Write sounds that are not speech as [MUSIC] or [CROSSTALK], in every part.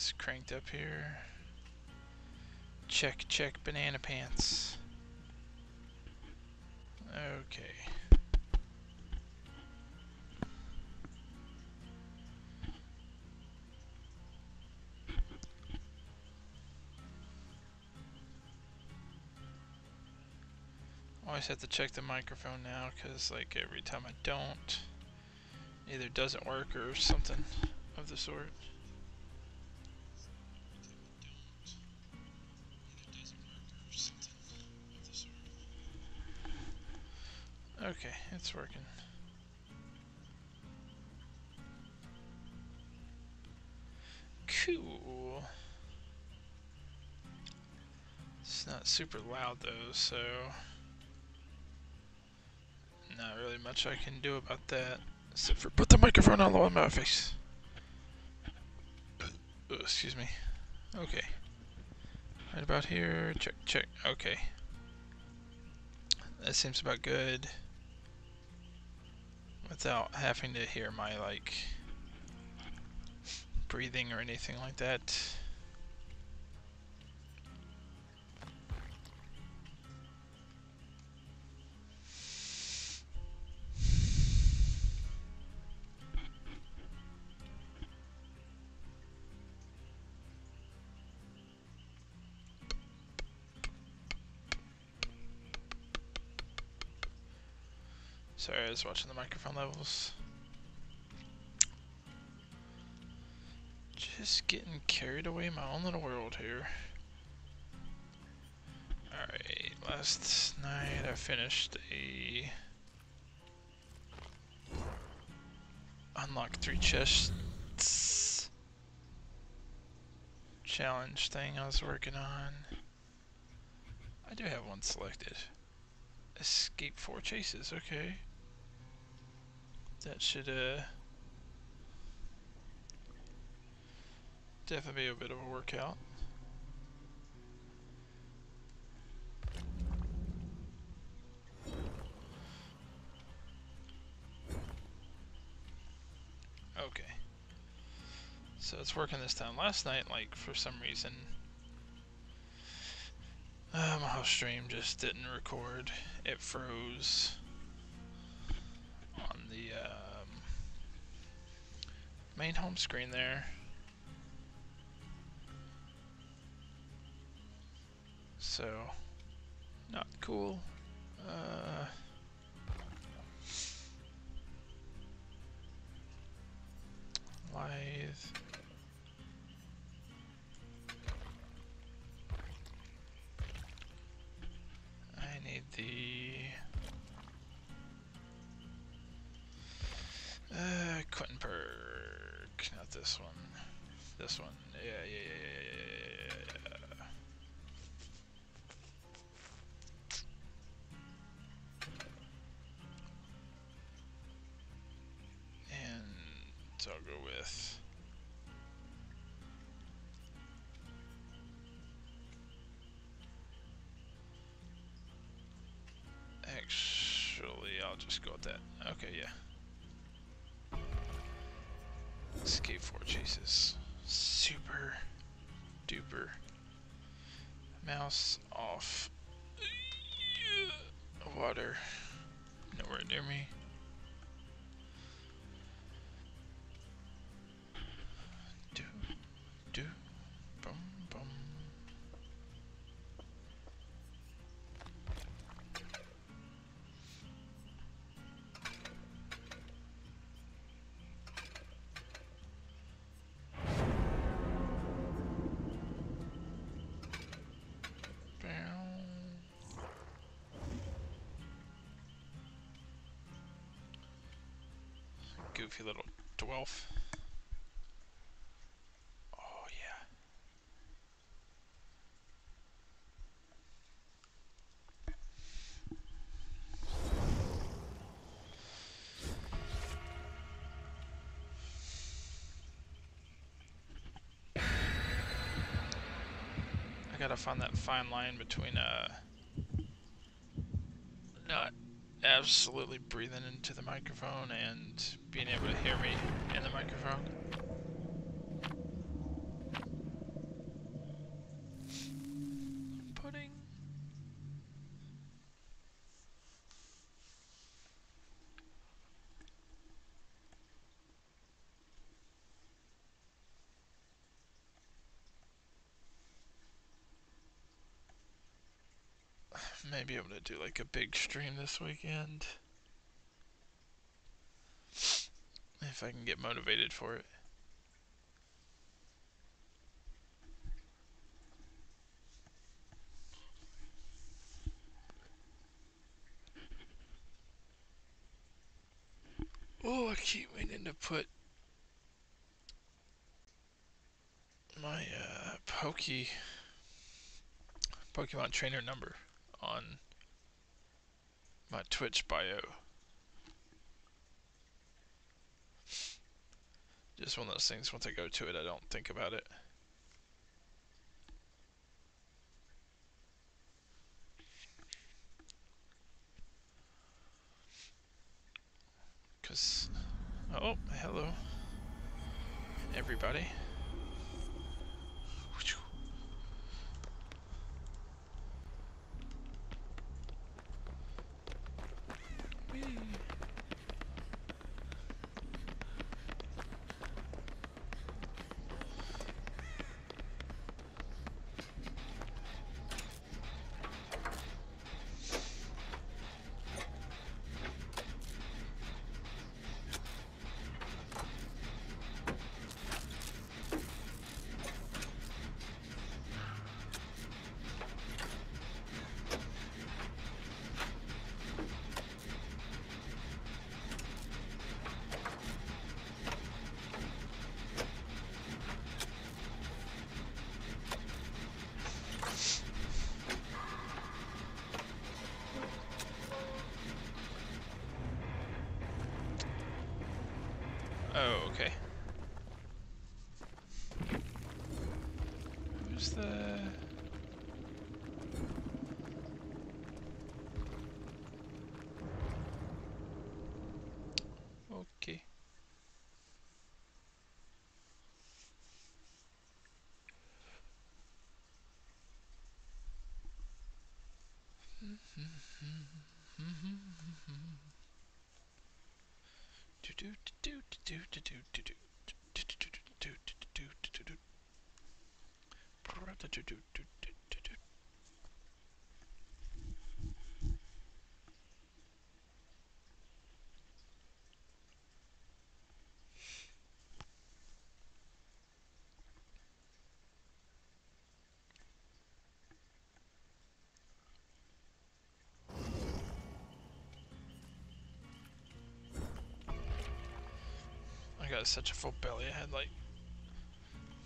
this cranked up here. Check, check, banana pants. Okay. Always have to check the microphone now because like every time I don't, either doesn't work or something of the sort. Okay, it's working. Cool. It's not super loud though, so not really much I can do about that. Except for put the microphone on my face. Oh, excuse me. Okay. Right about here. Check, check. Okay. That seems about good. Without having to hear my, like, breathing or anything like that. Sorry, I was watching the microphone levels. Just getting carried away in my own little world here. Alright, last night I finished a unlock three chests challenge thing I was working on. I do have one selected. Escape four chases, okay. That should uh, definitely be a bit of a workout. Okay. So it's working this time. Last night, like, for some reason, uh, my stream just didn't record. It froze on the um, main home screen there. So, not cool. Uh, live. I need the uh, Quentin Perk, not this one. This one. Yeah, yeah, yeah, yeah, yeah, yeah. And so I'll go with Actually, I'll just go with that. Okay, yeah. Escape four chases. Super duper. Mouse off. Water. Nowhere near me. Oh yeah. I gotta find that fine line between uh not absolutely breathing into the microphone and being able to hear me in the microphone. Maybe able to do like a big stream this weekend. If I can get motivated for it. Oh, I keep meaning to put my uh, Pokey Pokemon trainer number on my Twitch bio. Just one of those things, once I go to it, I don't think about it. Because, oh, hello, everybody. Mm. Who's the... Okay. do do do do do do do do I got such a full belly. I had like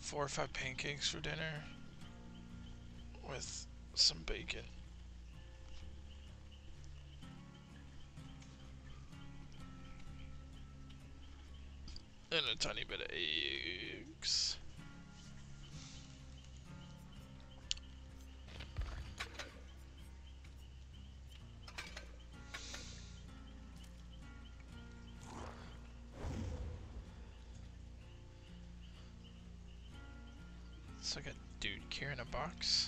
four or five pancakes for dinner with some bacon. And a tiny bit of eggs. It's like a dude carrying a box.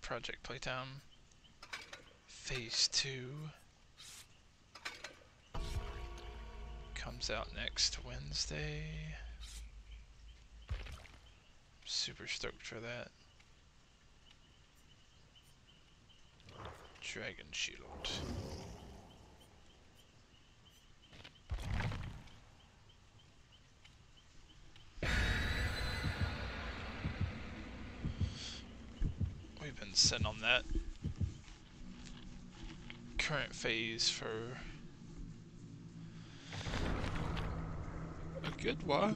Project Playtime Phase 2 comes out next Wednesday. Super stoked for that. Dragon Shield. We've been sitting on that current phase for a good while.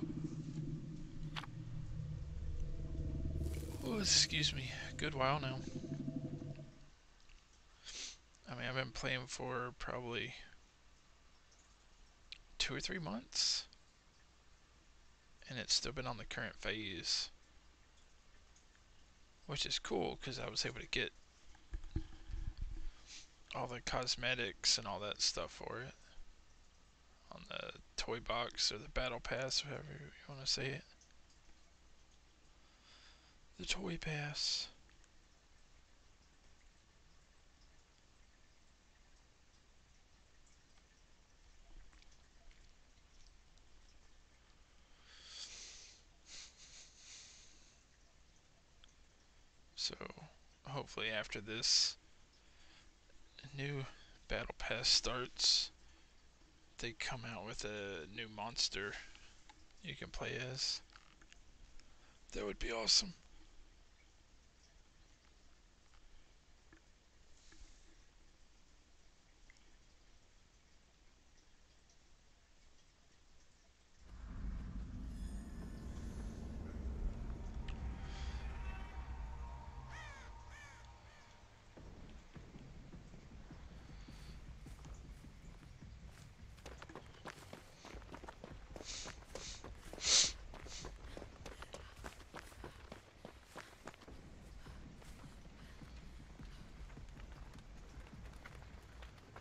Oh, excuse me, a good while now. I mean, I've been playing for probably two or three months, and it's still been on the current phase, which is cool because I was able to get all the cosmetics and all that stuff for it on the toy box or the battle pass, whatever you want to say it. The toy pass. So hopefully after this new battle pass starts, they come out with a new monster you can play as. That would be awesome.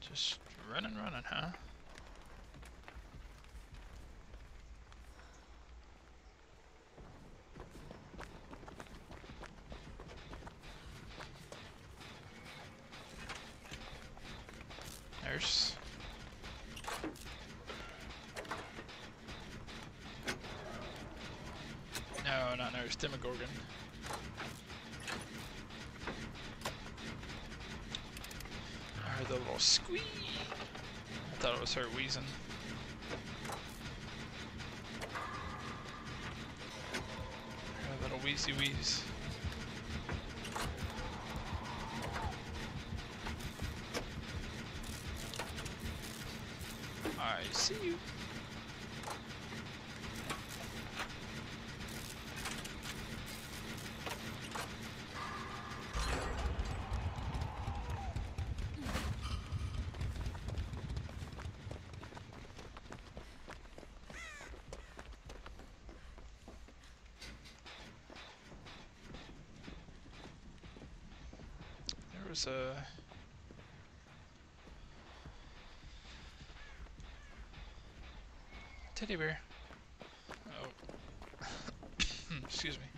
Just running, running, huh? Nurse. No, not nurse, Demogorgon. heard the little squeak. Her wheezing. Her little wheezy wheeze. I see you. Was a teddy bear. Oh, [COUGHS] excuse me.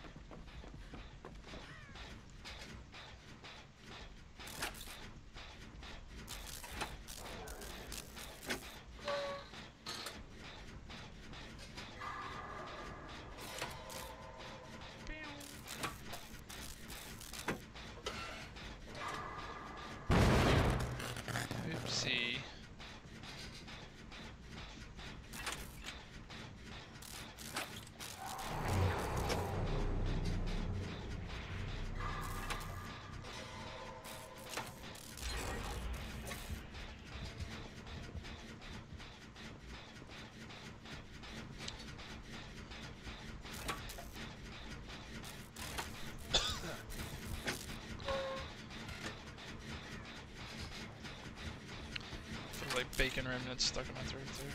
Like bacon remnants stuck in my throat too.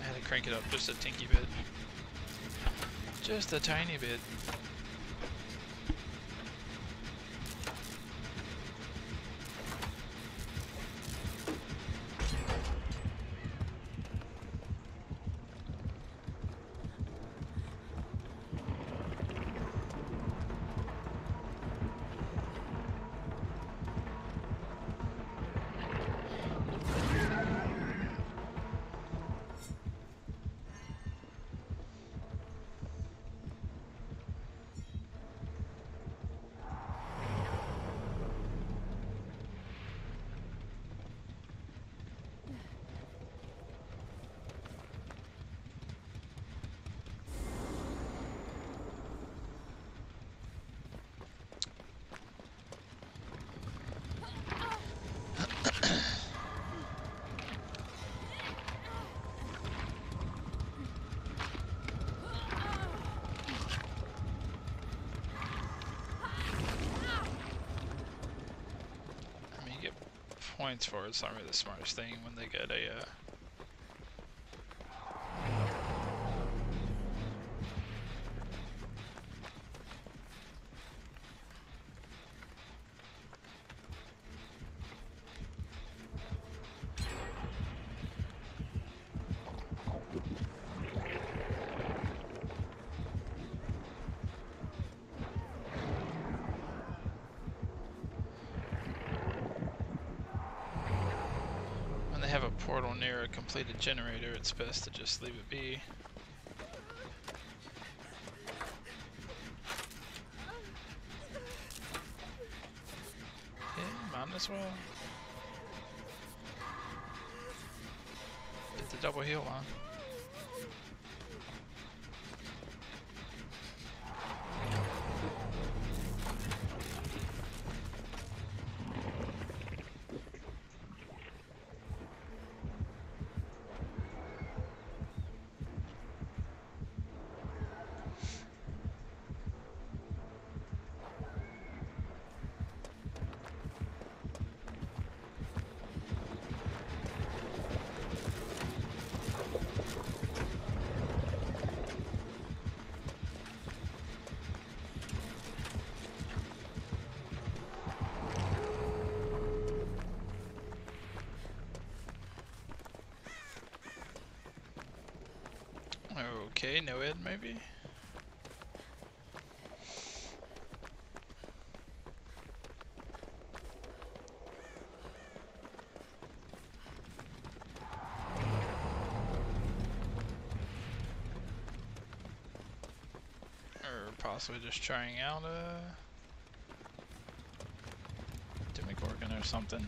I had to crank it up just a tinky bit. Just a tiny bit. Points for, it's not really the smartest thing when they get a uh, near a completed generator, it's best to just leave it be. Okay, no ed maybe? Or possibly just trying out a Demogorgon or something.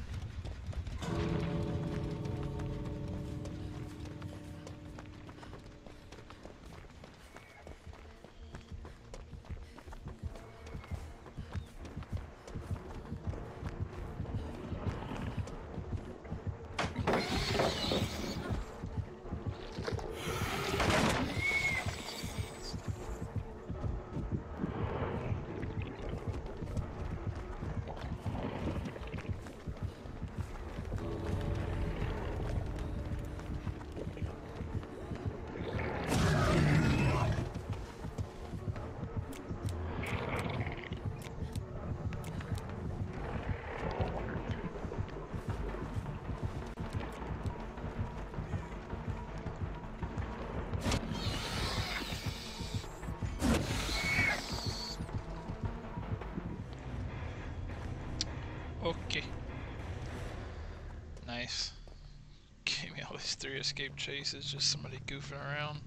Escape chases, just somebody goofing around.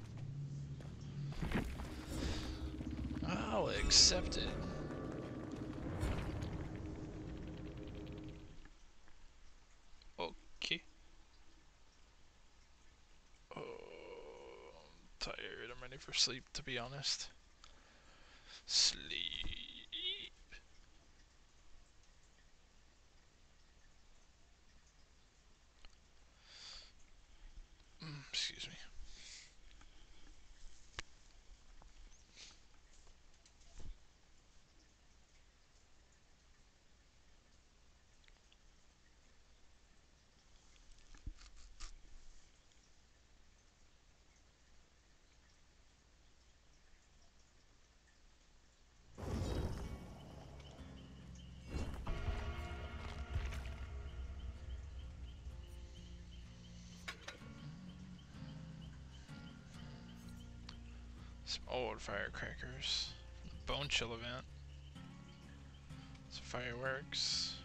I'll accept it. Okay. Oh, I'm tired. I'm ready for sleep, to be honest. Sleep. excuse me. Some old firecrackers. Bone chill event. Some fireworks.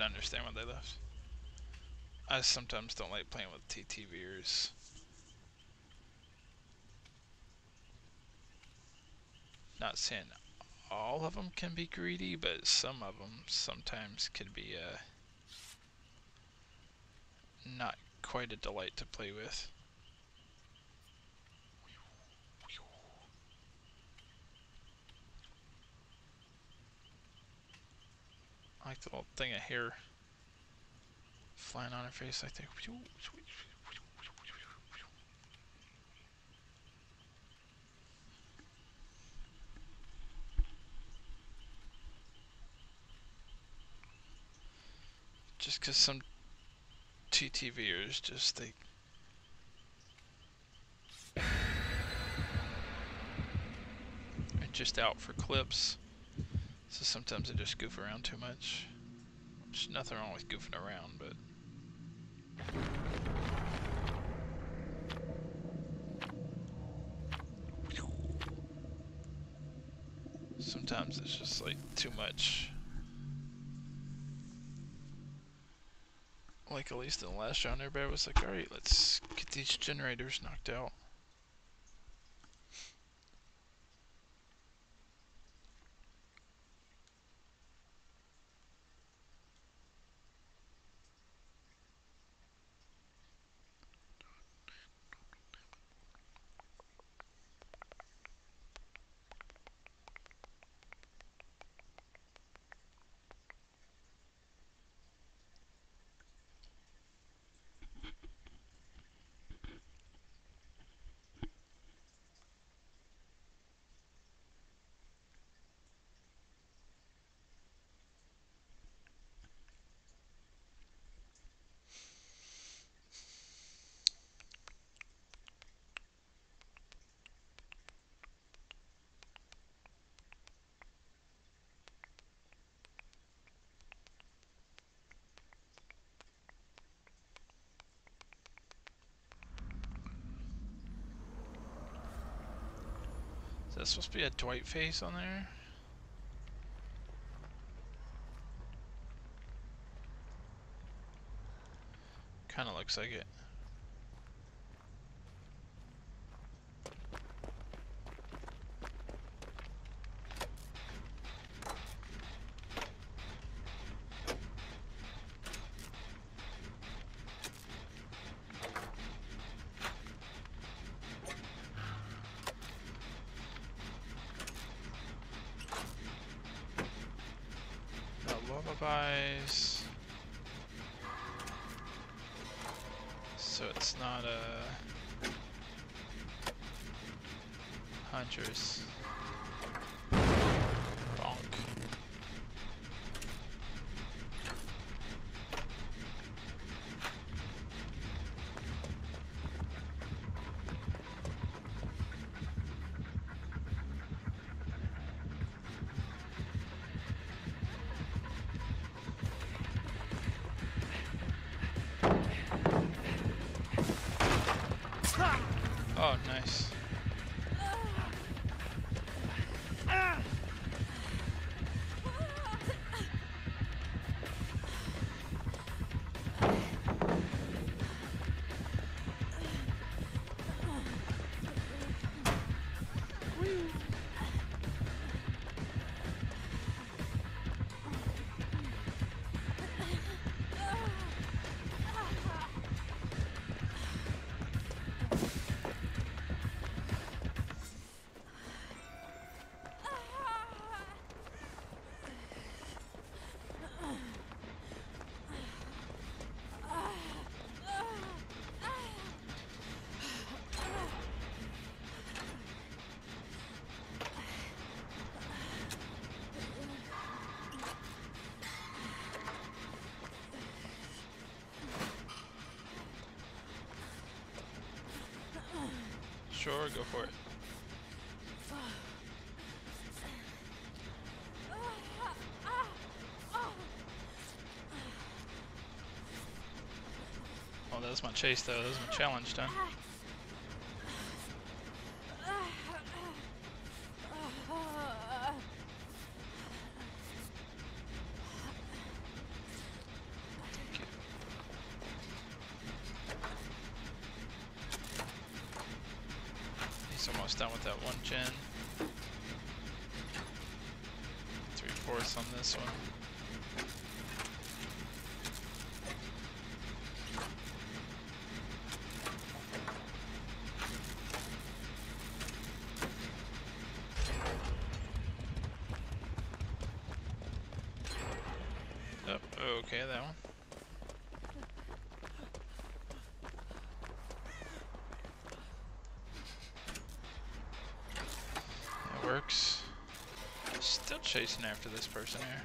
Can understand why they left. I sometimes don't like playing with TTVers. Not saying all of them can be greedy, but some of them sometimes can be uh, not quite a delight to play with. Like the little thing of hair flying on her face like that. Just because some TTVers just they [SIGHS] just out for clips. So sometimes I just goof around too much. There's nothing wrong with goofing around, but sometimes it's just like too much. Like at least in the last round, everybody was like, alright, let's get these generators knocked out. That supposed to be a Dwight face on there? Kinda looks like it. Oh, nice. Sure, go for it. Oh, that was my chase though, that was my challenge done. Okay, that one. That works. Still chasing after this person here.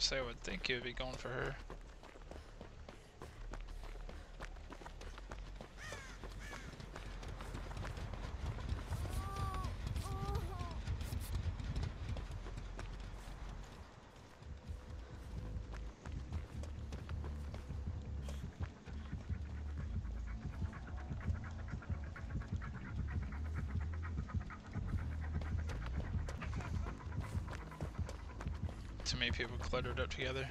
Say I would think you would be going for her. People cluttered up together.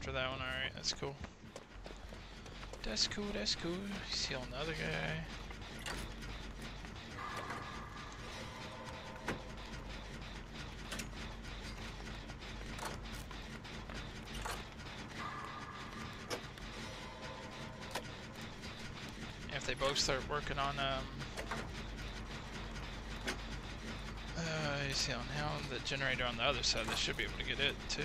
After that one, alright, that's cool. That's cool, that's cool. See another guy. If they both start working on um uh, see on how the generator on the other side, they should be able to get it too.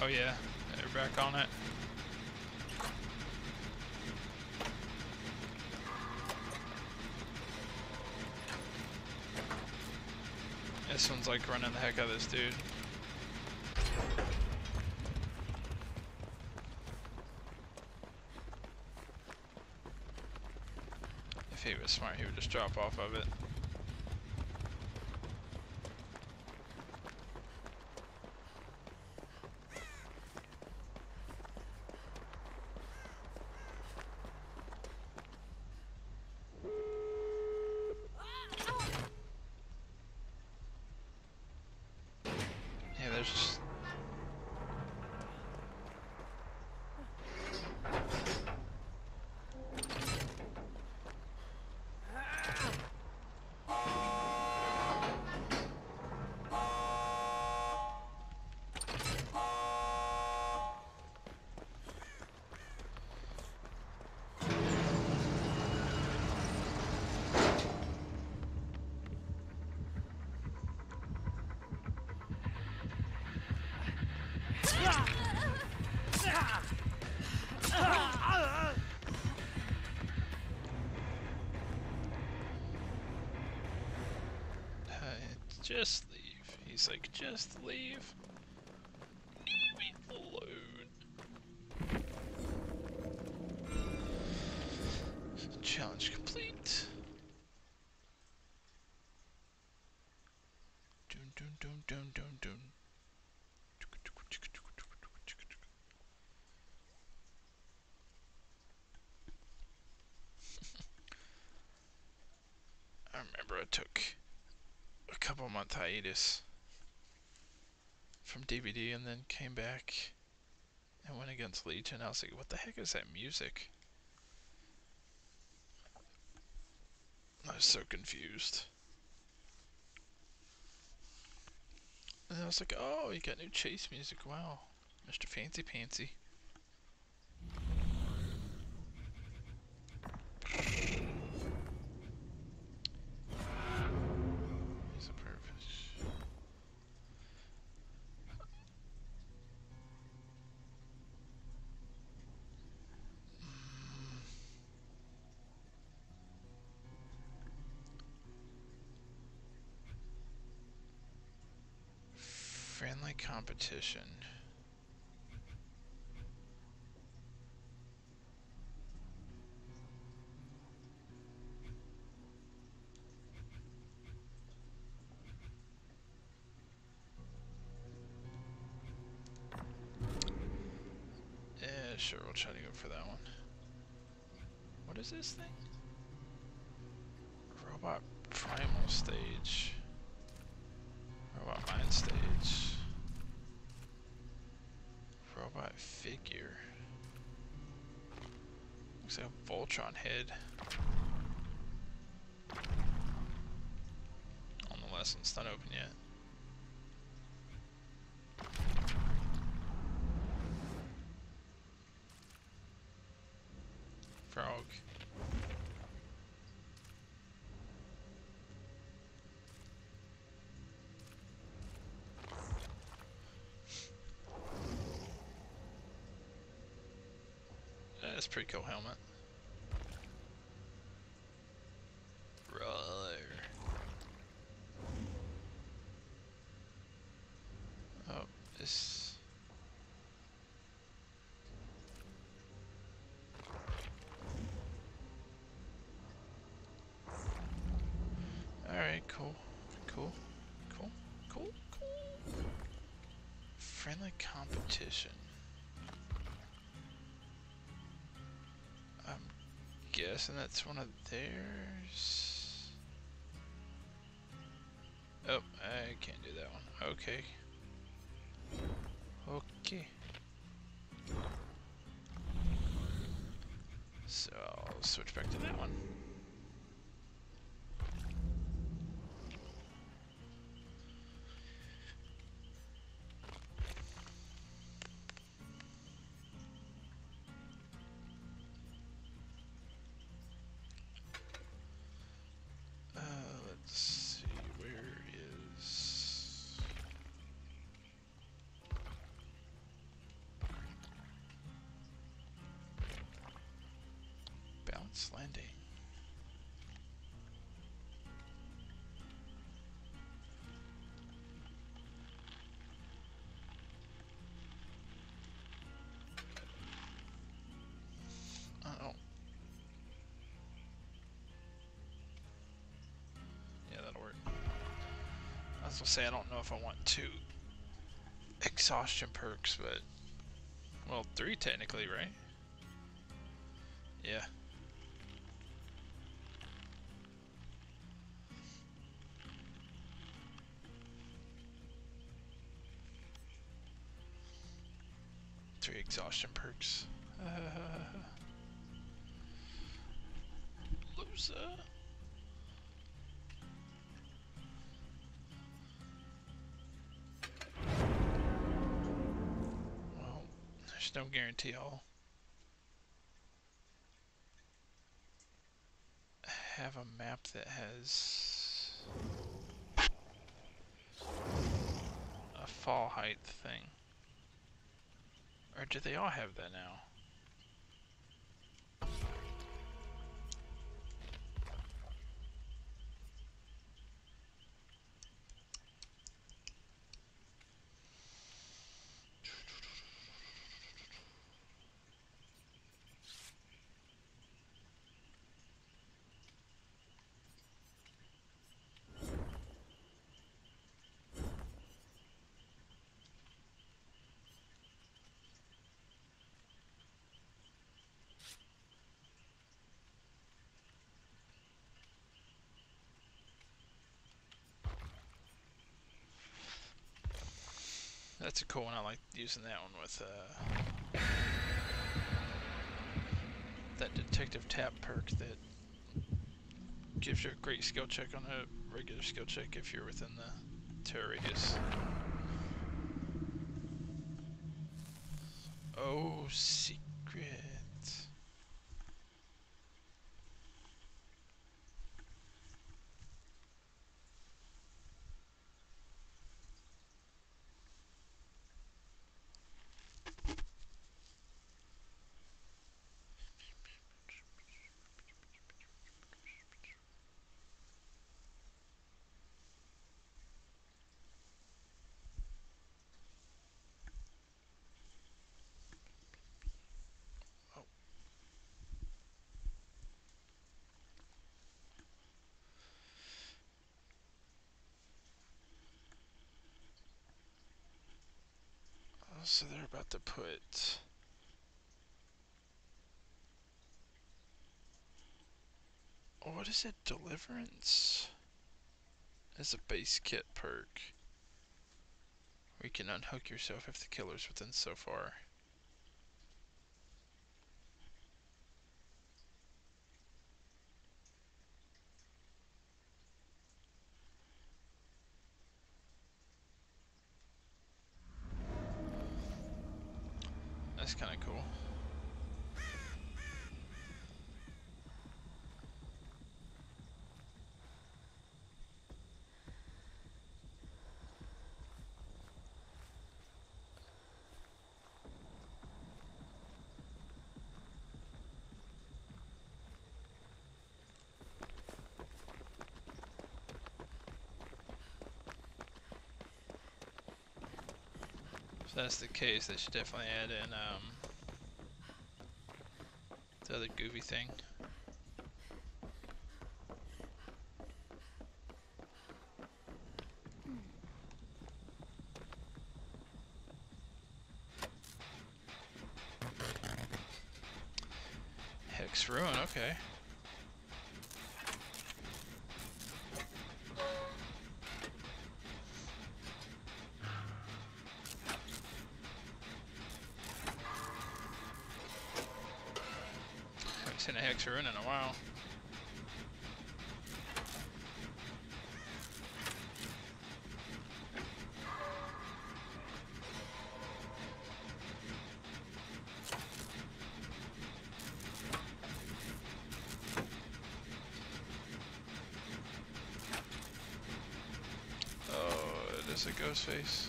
Oh yeah, they're back on it. This one's out of this dude. If he was smart, he would just drop off of it. Like, just leave. Leave me alone. Challenge complete. Dun dun dun dun dun dun. [LAUGHS] I remember I took a couple month hiatus DBD and then came back and went against Legion. I was like, what the heck is that music? I was so confused. And I was like, oh, you got new chase music. Wow. Mr. Fancy Pantsy. Competition. Yeah, sure, we'll try to go for that one. What is this thing? Robot Primal Stage. Robot Mind Stage. Robot Figure. Looks like a Voltron head. On the lesson's it's not open yet. Frog. That's a pretty cool helmet. Roar. Oh, this. Alright, cool. Cool. Cool. Cool. Cool. Friendly competition. Guessing that's one of theirs. Oh, I can't do that one. Okay. Okay. So I'll switch back to that one. Was gonna say, I don't know if I want two exhaustion perks, but... Well, three technically, right? Yeah. Three exhaustion perks. Uh, [LAUGHS] loser. There's no guarantee I'll have a map that has a fall height thing. Or do they all have that now? A cool one. I like using that one with uh, that detective Tapp perk that gives you a great skill check on a regular skill check if you're within the terror radius. Oh, secret. So they're about to put what is it? Deliverance? As a base kit perk. You can unhook yourself if the killer's within so far That's kind of cool. That's the case, they should definitely add in um, the other goofy thing. Ghostface.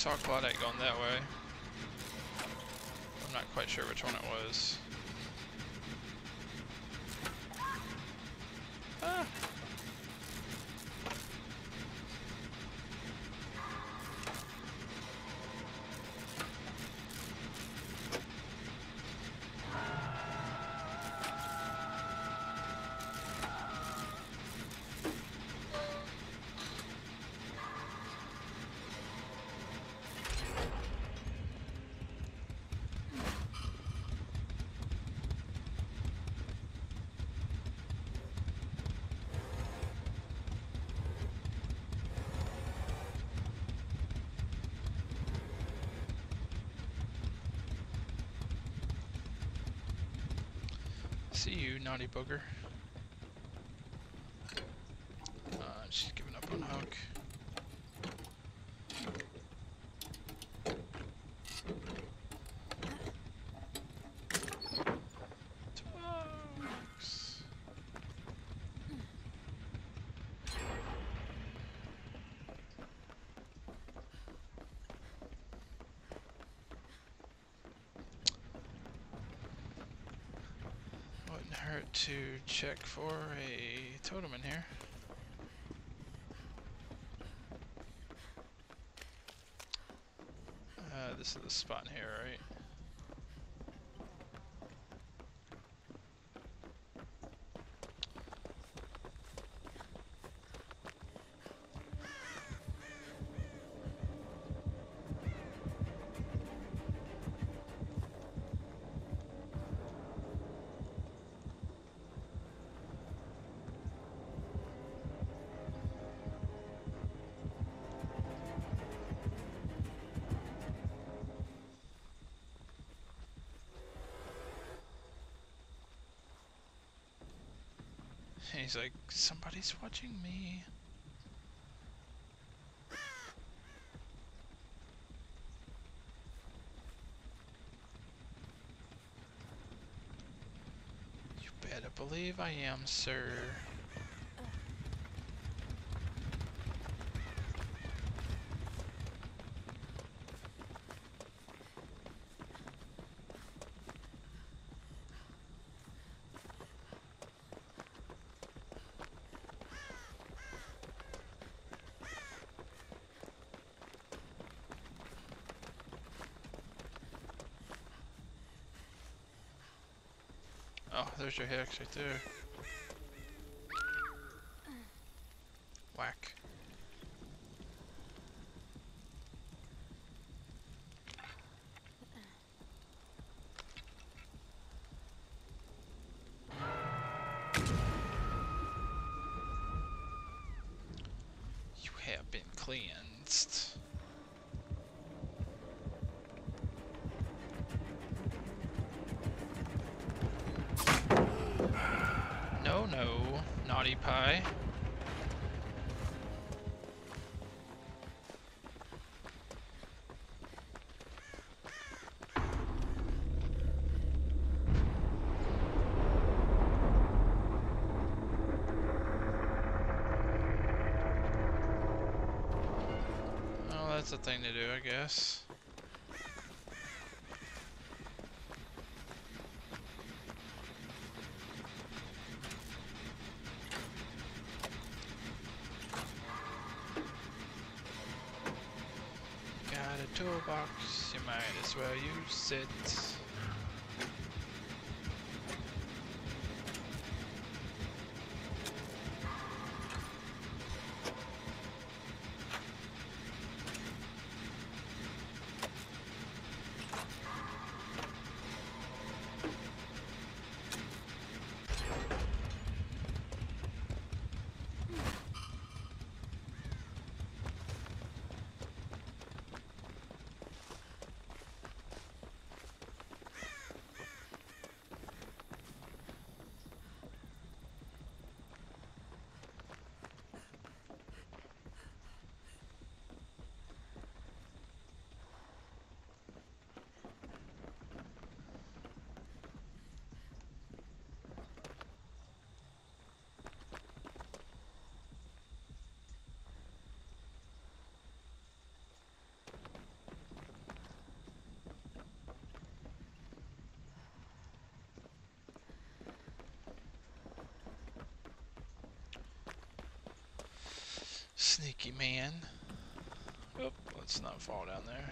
saw Claudette going that way. I'm not quite sure which one it was. Naughty booger. Uh, she's giving up on Hook. Hurt to check for a totem in here. Uh, this is the spot in here, right? Somebody's watching me. You better believe I am, sir. Oh, there's your hex right there. Whack. You have been cleansed. Naughty pie. That's a thing to do, I guess. Got a toolbox, you might as well use it. Sneaky man. Oop, let's not fall down there.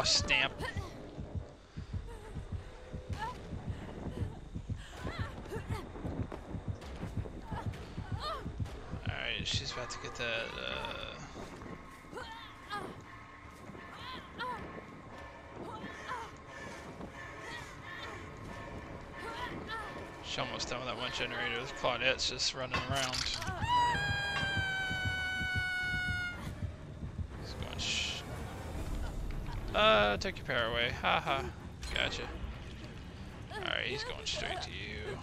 Oh, stamp. Alright, she's about to get that, uh... She's almost done with that one generator. Claudette's just running around. took your power away. Haha. Ha. Gotcha. Alright, he's going straight to you.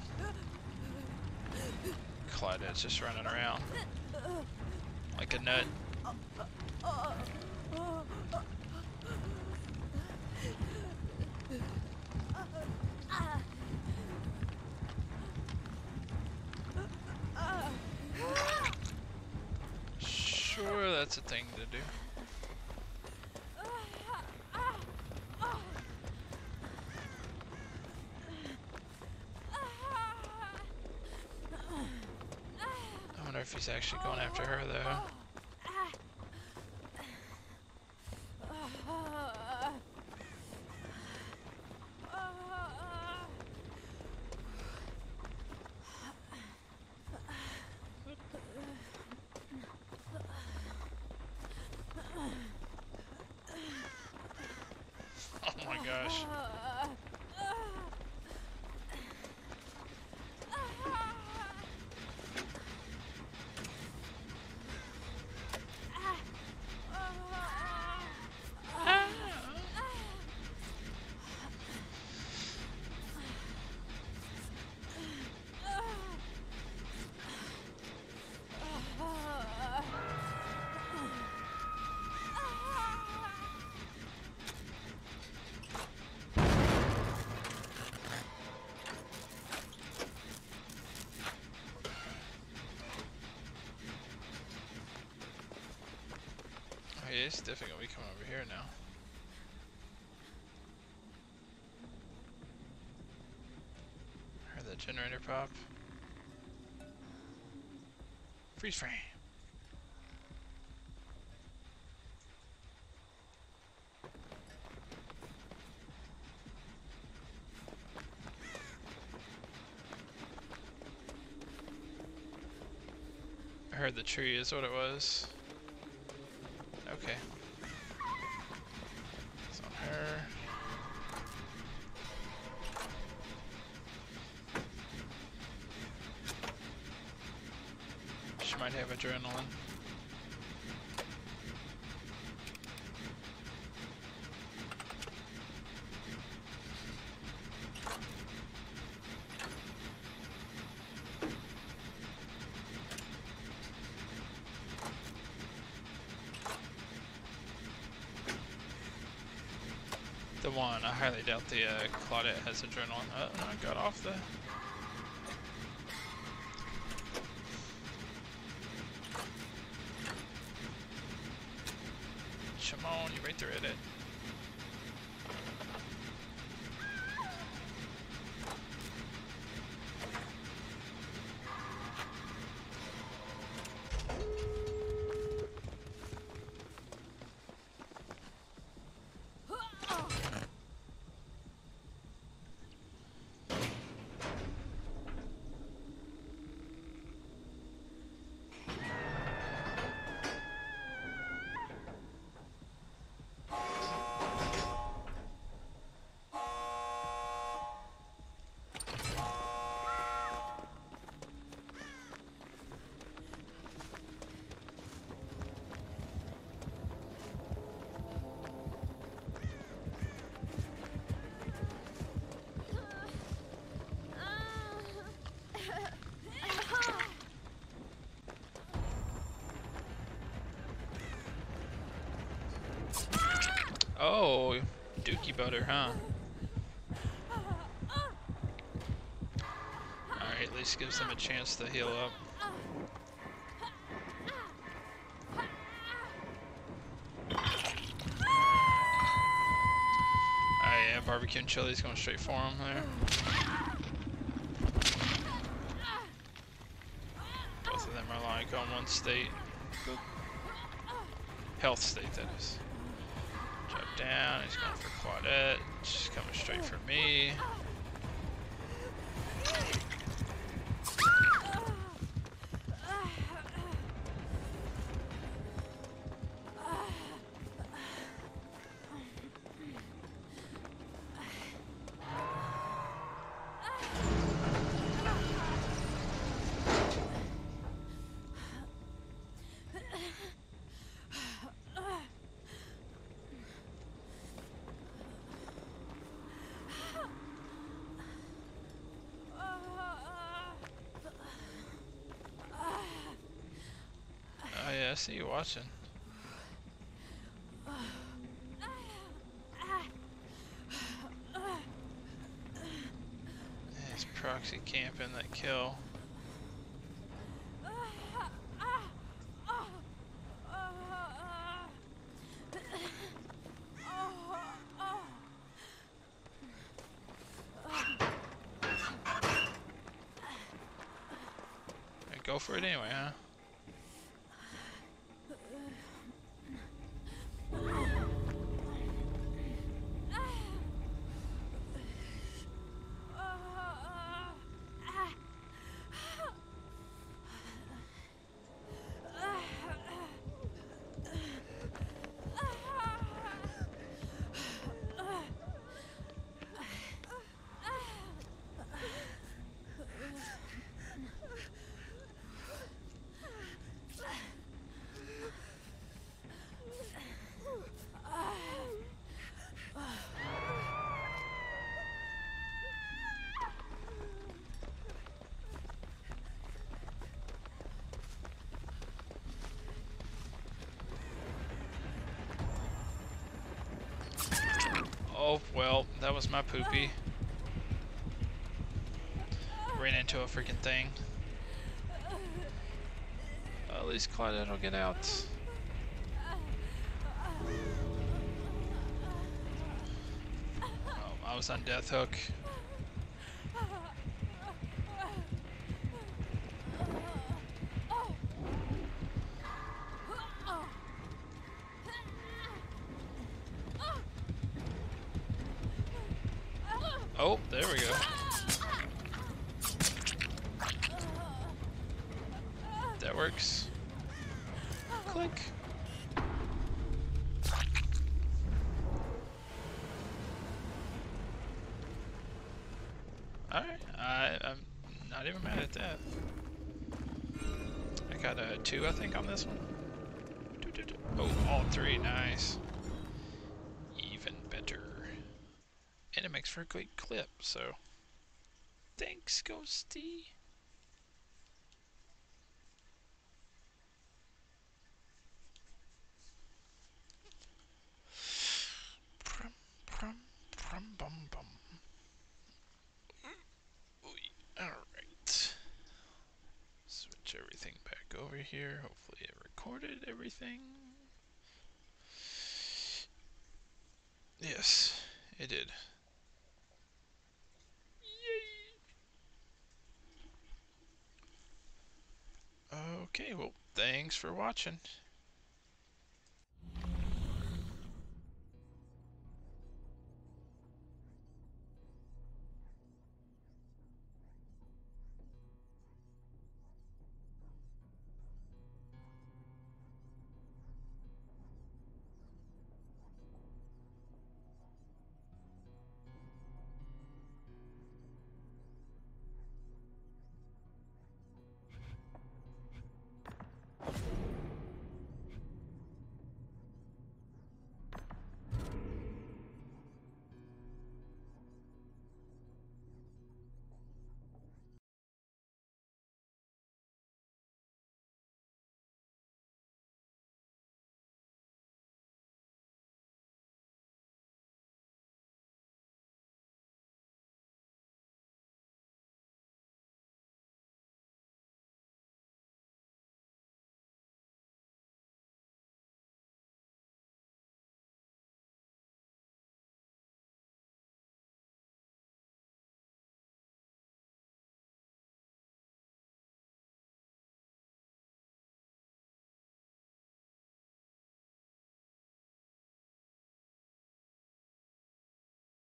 Claudette's just running around. Like a nut. Sure, that's a thing to do. He's actually going after her though. It's definitely gonna be coming over here now. Heard that generator pop. Freeze frame. I heard the tree is what it was. Okay. It's on her. She might have adrenaline. The one, I highly doubt the uh, Claudette has adrenaline. Oh, I got off the. Oh, dookie butter, huh? Alright, at least gives them a chance to heal up. Oh yeah, barbecue and chili's going straight for him there. Both of them are like on one state. Health state, that is. Down, he's going for Claudette. She's coming straight for me. see you watching. [SIGHS] It's proxy camping that kill. go for it anyway, huh? Oh, well, that was my poopy. Ran into a freaking thing. at least Claudette will get out. Oh, I was on death hook. Oh, there we go. That works. Click. Alright, I'm not even mad at that. I got a two, I think, on this one. Oh, all three, nice. makes for a great clip, so thanks, Ghosty. Prum, prum, prum, bum, bum. Alright. Switch everything back over here. Hopefully it recorded everything. Yes, it did. Yay! Okay, well, thanks for watching.